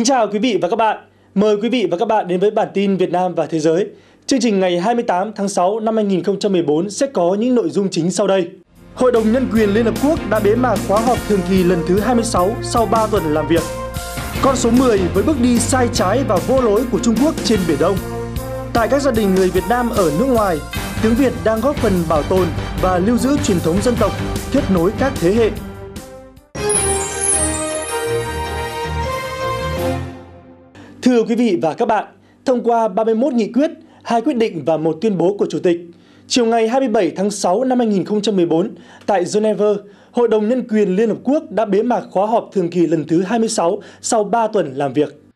Kính chào quý vị và các bạn. Mời quý vị và các bạn đến với bản tin Việt Nam và Thế giới. Chương trình ngày 28 tháng 6 năm 2014 sẽ có những nội dung chính sau đây. Hội đồng Nhân quyền Liên Hợp Quốc đã bế mạc khóa họp thường kỳ lần thứ 26 sau 3 tuần làm việc. Con số 10 với bước đi sai trái và vô lối của Trung Quốc trên Biển Đông. Tại các gia đình người Việt Nam ở nước ngoài, tiếng Việt đang góp phần bảo tồn và lưu giữ truyền thống dân tộc, kết nối các thế hệ. Thưa quý vị và các bạn, thông qua 31 nghị quyết, hai quyết định và một tuyên bố của Chủ tịch, chiều ngày 27 tháng 6 năm 2014 tại Geneva, Hội đồng Nhân quyền Liên Hợp Quốc đã bế mạc khóa họp thường kỳ lần thứ 26 sau 3 tuần làm việc.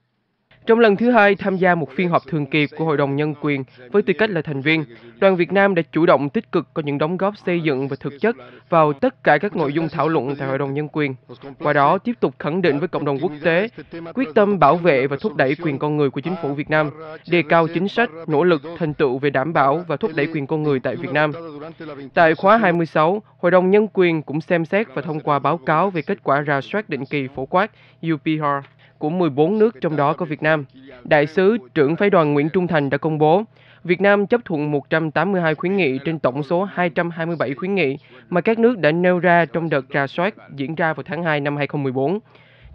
Trong lần thứ hai tham gia một phiên họp thường kỳ của Hội đồng Nhân quyền với tư cách là thành viên, đoàn Việt Nam đã chủ động tích cực có những đóng góp xây dựng và thực chất vào tất cả các nội dung thảo luận tại Hội đồng Nhân quyền. Qua đó, tiếp tục khẳng định với cộng đồng quốc tế quyết tâm bảo vệ và thúc đẩy quyền con người của chính phủ Việt Nam, đề cao chính sách, nỗ lực, thành tựu về đảm bảo và thúc đẩy quyền con người tại Việt Nam. Tại khóa 26, Hội đồng Nhân quyền cũng xem xét và thông qua báo cáo về kết quả rà soát định kỳ phổ quát UPR của 14 nước trong đó có Việt Nam. Đại sứ trưởng phái đoàn Nguyễn Trung Thành đã công bố Việt Nam chấp thuận 182 khuyến nghị trên tổng số 227 khuyến nghị mà các nước đã nêu ra trong đợt rà soát diễn ra vào tháng 2 năm 2014,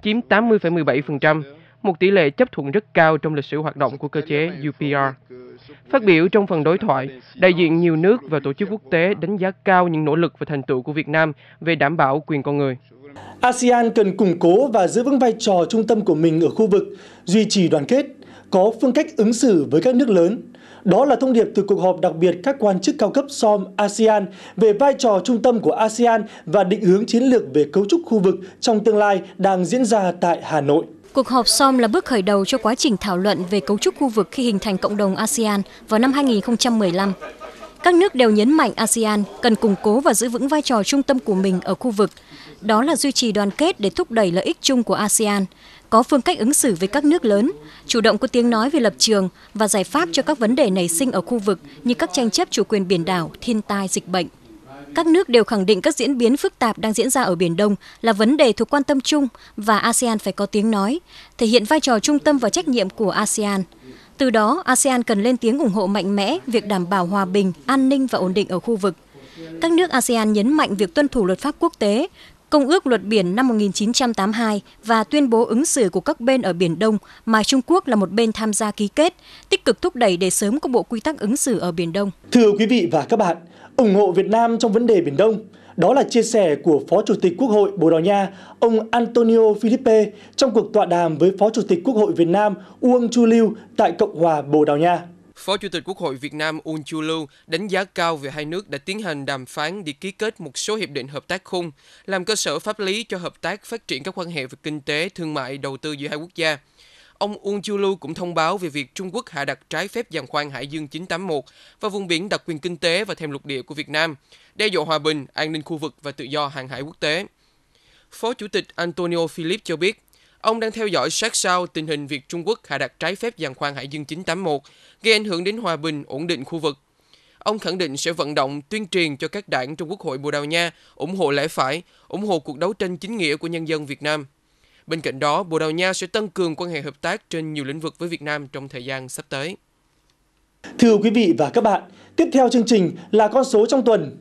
chiếm 80,17%, một tỷ lệ chấp thuận rất cao trong lịch sử hoạt động của cơ chế UPR. Phát biểu trong phần đối thoại, đại diện nhiều nước và tổ chức quốc tế đánh giá cao những nỗ lực và thành tựu của Việt Nam về đảm bảo quyền con người. ASEAN cần củng cố và giữ vững vai trò trung tâm của mình ở khu vực, duy trì đoàn kết, có phương cách ứng xử với các nước lớn. Đó là thông điệp từ cuộc họp đặc biệt các quan chức cao cấp SOM ASEAN về vai trò trung tâm của ASEAN và định hướng chiến lược về cấu trúc khu vực trong tương lai đang diễn ra tại Hà Nội. Cuộc họp SOM là bước khởi đầu cho quá trình thảo luận về cấu trúc khu vực khi hình thành cộng đồng ASEAN vào năm 2015. Các nước đều nhấn mạnh ASEAN cần củng cố và giữ vững vai trò trung tâm của mình ở khu vực. Đó là duy trì đoàn kết để thúc đẩy lợi ích chung của ASEAN, có phương cách ứng xử với các nước lớn, chủ động có tiếng nói về lập trường và giải pháp cho các vấn đề nảy sinh ở khu vực như các tranh chấp chủ quyền biển đảo, thiên tai, dịch bệnh. Các nước đều khẳng định các diễn biến phức tạp đang diễn ra ở Biển Đông là vấn đề thuộc quan tâm chung và ASEAN phải có tiếng nói, thể hiện vai trò trung tâm và trách nhiệm của ASEAN – từ đó, ASEAN cần lên tiếng ủng hộ mạnh mẽ việc đảm bảo hòa bình, an ninh và ổn định ở khu vực. Các nước ASEAN nhấn mạnh việc tuân thủ luật pháp quốc tế, Công ước Luật Biển năm 1982 và tuyên bố ứng xử của các bên ở Biển Đông mà Trung Quốc là một bên tham gia ký kết, tích cực thúc đẩy để sớm có bộ quy tắc ứng xử ở Biển Đông. Thưa quý vị và các bạn, ủng hộ Việt Nam trong vấn đề Biển Đông – đó là chia sẻ của Phó Chủ tịch Quốc hội Bồ Đào Nha, ông Antonio Filipe trong cuộc tọa đàm với Phó Chủ tịch Quốc hội Việt Nam Uông Chu Lưu tại Cộng hòa Bồ Đào Nha. Phó Chủ tịch Quốc hội Việt Nam Uông Chu Lưu đánh giá cao về hai nước đã tiến hành đàm phán để ký kết một số hiệp định hợp tác khung, làm cơ sở pháp lý cho hợp tác phát triển các quan hệ về kinh tế, thương mại, đầu tư giữa hai quốc gia. Ông Uông Chu Lưu cũng thông báo về việc Trung Quốc hạ đặt trái phép giàn khoan Hải Dương 981 và vùng biển đặc quyền kinh tế và thềm lục địa của Việt Nam, đe dọa hòa bình, an ninh khu vực và tự do hàng hải quốc tế. Phó Chủ tịch Antonio Philip cho biết, ông đang theo dõi sát sao tình hình việc Trung Quốc hạ đặt trái phép giàn khoan Hải Dương 981, gây ảnh hưởng đến hòa bình, ổn định khu vực. Ông khẳng định sẽ vận động tuyên truyền cho các đảng trong Quốc hội Bồ Đào Nha ủng hộ lẽ phải, ủng hộ cuộc đấu tranh chính nghĩa của nhân dân Việt Nam. Bên cạnh đó, Bồ Đào Nha sẽ tăng cường quan hệ hợp tác trên nhiều lĩnh vực với Việt Nam trong thời gian sắp tới. Thưa quý vị và các bạn, tiếp theo chương trình là con số trong tuần.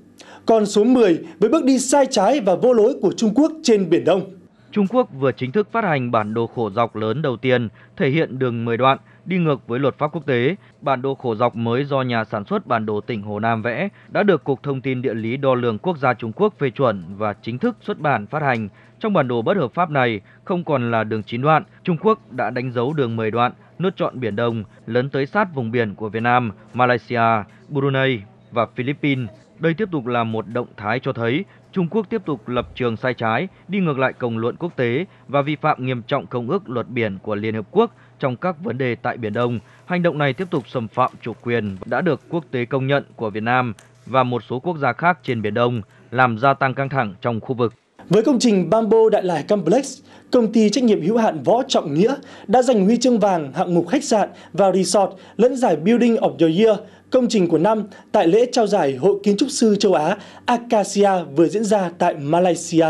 Con số 10 với bước đi sai trái và vô lối của Trung Quốc trên Biển Đông. Trung Quốc vừa chính thức phát hành bản đồ khổ dọc lớn đầu tiên, thể hiện đường 10 đoạn, đi ngược với luật pháp quốc tế. Bản đồ khổ dọc mới do nhà sản xuất bản đồ tỉnh Hồ Nam vẽ đã được Cục Thông tin Địa lý Đo lường Quốc gia Trung Quốc phê chuẩn và chính thức xuất bản phát hành. Trong bản đồ bất hợp pháp này không còn là đường 9 đoạn, Trung Quốc đã đánh dấu đường 10 đoạn, nuốt trọn Biển Đông, lấn tới sát vùng biển của Việt Nam, Malaysia, Brunei và Philippines. Đây tiếp tục là một động thái cho thấy Trung Quốc tiếp tục lập trường sai trái, đi ngược lại công luận quốc tế và vi phạm nghiêm trọng công ước luật biển của Liên Hợp Quốc trong các vấn đề tại Biển Đông. Hành động này tiếp tục xâm phạm chủ quyền đã được quốc tế công nhận của Việt Nam và một số quốc gia khác trên Biển Đông, làm gia tăng căng thẳng trong khu vực. Với công trình Bamboo Đại Lải Complex, công ty trách nhiệm hữu hạn Võ Trọng Nghĩa đã giành huy chương vàng hạng mục khách sạn và resort lẫn giải Building of the Year công trình của năm tại lễ trao giải Hội Kiến trúc sư châu Á Acacia vừa diễn ra tại Malaysia.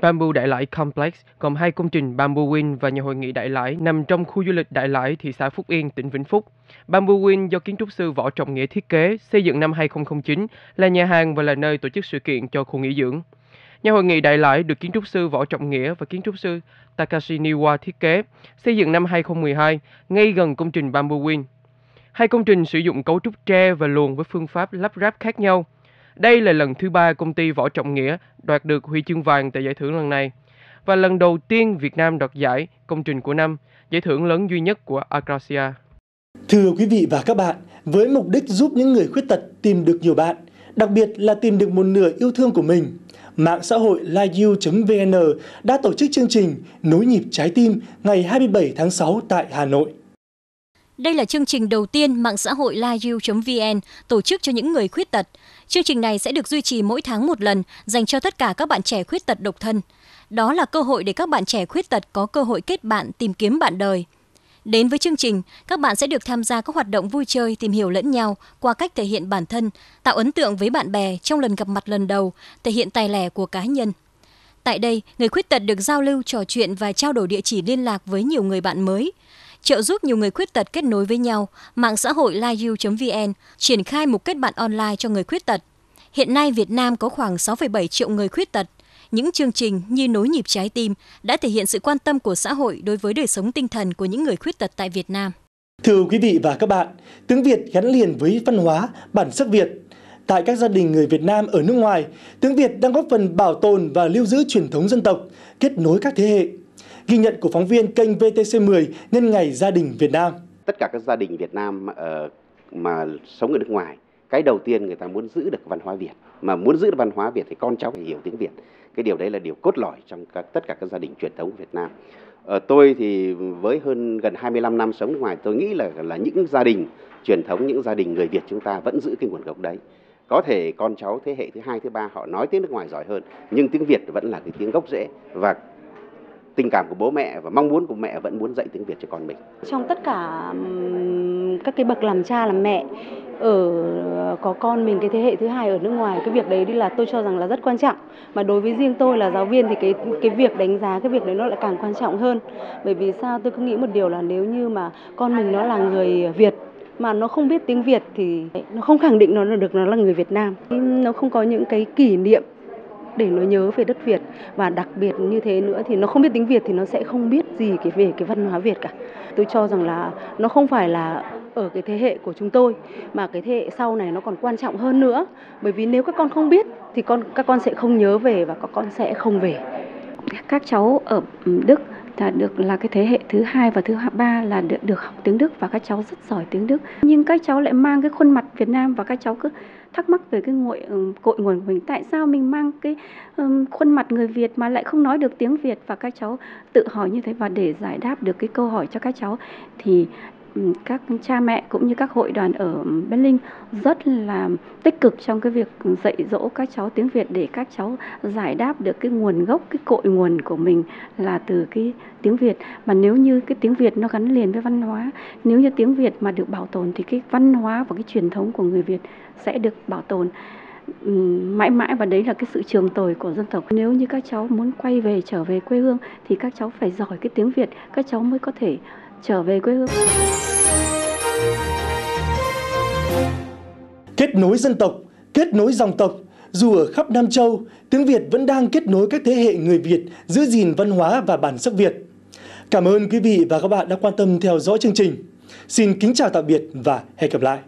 Bamboo Đại Lãi Complex gồm hai công trình Bamboo Win và nhà hội nghị Đại Lãi nằm trong khu du lịch Đại Lãi, thị xã Phúc Yên, tỉnh Vĩnh Phúc. Bamboo Win do kiến trúc sư Võ Trọng Nghĩa thiết kế, xây dựng năm 2009, là nhà hàng và là nơi tổ chức sự kiện cho khu nghỉ dưỡng. Nhà hội nghị Đại Lãi được kiến trúc sư Võ Trọng Nghĩa và kiến trúc sư Takashi Niwa thiết kế, xây dựng năm 2012, ngay gần công trình Bamboo Win. Hai công trình sử dụng cấu trúc tre và luồng với phương pháp lắp ráp khác nhau. Đây là lần thứ ba công ty Võ Trọng Nghĩa đoạt được huy chương vàng tại giải thưởng lần này và lần đầu tiên Việt Nam đoạt giải công trình của năm, giải thưởng lớn duy nhất của Acacia. Thưa quý vị và các bạn, với mục đích giúp những người khuyết tật tìm được nhiều bạn, đặc biệt là tìm được một nửa yêu thương của mình, mạng xã hội liveu.vn đã tổ chức chương trình Nối nhịp trái tim ngày 27 tháng 6 tại Hà Nội. Đây là chương trình đầu tiên mạng xã hội liveu.vn tổ chức cho những người khuyết tật. Chương trình này sẽ được duy trì mỗi tháng một lần dành cho tất cả các bạn trẻ khuyết tật độc thân. Đó là cơ hội để các bạn trẻ khuyết tật có cơ hội kết bạn tìm kiếm bạn đời. Đến với chương trình, các bạn sẽ được tham gia các hoạt động vui chơi, tìm hiểu lẫn nhau qua cách thể hiện bản thân, tạo ấn tượng với bạn bè trong lần gặp mặt lần đầu, thể hiện tài lẻ của cá nhân. Tại đây, người khuyết tật được giao lưu, trò chuyện và trao đổi địa chỉ liên lạc với nhiều người bạn mới – trợ giúp nhiều người khuyết tật kết nối với nhau, mạng xã hội liveu.vn triển khai một kết bạn online cho người khuyết tật. Hiện nay Việt Nam có khoảng 6,7 triệu người khuyết tật. Những chương trình như Nối nhịp trái tim đã thể hiện sự quan tâm của xã hội đối với đời sống tinh thần của những người khuyết tật tại Việt Nam. Thưa quý vị và các bạn, tiếng Việt gắn liền với văn hóa, bản sắc Việt. Tại các gia đình người Việt Nam ở nước ngoài, tiếng Việt đang góp phần bảo tồn và lưu giữ truyền thống dân tộc, kết nối các thế hệ. Ghi nhận của phóng viên kênh VTC10 nhân ngày gia đình Việt Nam. Tất cả các gia đình Việt Nam ở mà sống ở nước ngoài, cái đầu tiên người ta muốn giữ được văn hóa Việt. Mà muốn giữ được văn hóa Việt thì con cháu phải hiểu tiếng Việt. Cái điều đấy là điều cốt lõi trong các, tất cả các gia đình truyền thống của Việt Nam. Ở ờ, tôi thì với hơn gần 25 năm sống nước ngoài, tôi nghĩ là là những gia đình truyền thống, những gia đình người Việt chúng ta vẫn giữ cái nguồn gốc đấy có thể con cháu thế hệ thứ hai thứ ba họ nói tiếng nước ngoài giỏi hơn nhưng tiếng việt vẫn là cái tiếng gốc rễ và tình cảm của bố mẹ và mong muốn của mẹ vẫn muốn dạy tiếng Việt cho con mình. Trong tất cả các cái bậc làm cha, làm mẹ, ở, có con mình, cái thế hệ thứ hai ở nước ngoài, cái việc đấy đi là tôi cho rằng là rất quan trọng. Mà đối với riêng tôi là giáo viên thì cái cái việc đánh giá cái việc đấy nó lại càng quan trọng hơn. Bởi vì sao? Tôi cứ nghĩ một điều là nếu như mà con mình nó là người Việt mà nó không biết tiếng Việt thì nó không khẳng định nó được nó là người Việt Nam. Nó không có những cái kỷ niệm để nó nhớ về đất Việt và đặc biệt như thế nữa thì nó không biết tiếng Việt thì nó sẽ không biết gì cái về cái văn hóa Việt cả. Tôi cho rằng là nó không phải là ở cái thế hệ của chúng tôi, mà cái thế hệ sau này nó còn quan trọng hơn nữa bởi vì nếu các con không biết thì con, các con sẽ không nhớ về và các con sẽ không về. Các cháu ở Đức là được là cái thế hệ thứ hai và thứ ba là được, được học tiếng Đức và các cháu rất giỏi tiếng Đức. Nhưng các cháu lại mang cái khuôn mặt Việt Nam và các cháu cứ thắc mắc về cái nguội ừ, cội nguồn của mình. Tại sao mình mang cái um, khuôn mặt người Việt mà lại không nói được tiếng Việt? Và các cháu tự hỏi như thế và để giải đáp được cái câu hỏi cho các cháu thì các cha mẹ cũng như các hội đoàn ở Berlin rất là tích cực trong cái việc dạy dỗ các cháu tiếng Việt để các cháu giải đáp được cái nguồn gốc, cái cội nguồn của mình là từ cái tiếng Việt. Mà nếu như cái tiếng Việt nó gắn liền với văn hóa, nếu như tiếng Việt mà được bảo tồn thì cái văn hóa và cái truyền thống của người Việt sẽ được bảo tồn. Mãi mãi và đấy là cái sự trường tồn của dân tộc. Nếu như các cháu muốn quay về trở về quê hương thì các cháu phải giỏi cái tiếng Việt, các cháu mới có thể trở về quê hương. Kết nối dân tộc, kết nối dòng tộc, dù ở khắp Nam Châu, tiếng Việt vẫn đang kết nối các thế hệ người Việt giữ gìn văn hóa và bản sắc Việt. Cảm ơn quý vị và các bạn đã quan tâm theo dõi chương trình. Xin kính chào tạm biệt và hẹn gặp lại.